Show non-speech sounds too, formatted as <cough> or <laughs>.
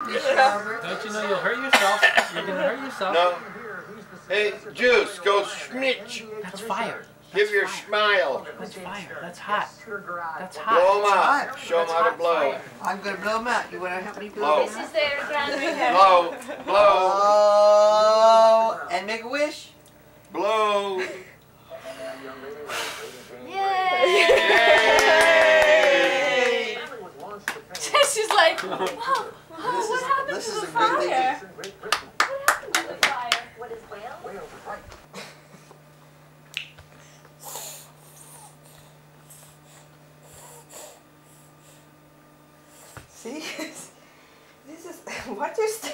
Don't you know you'll hurt yourself? You're gonna hurt yourself. No. Hey, Juice, go schmitch. That's fire. Give your smile. That's fire. That's hot. That's Blow hot. 'em out. hot. Show 'em how to blow. I'm gonna blow them out. You wanna help me blow? Blow. This is their grand Blow. Blow. Oh, and make a wish. Blow. Yay! Yay! <laughs> She's like, wow, wow, This what is- happened this to is the a good thing fire? What happened to the fire? <laughs> <laughs> What is whale? Whale, right. See? this is what is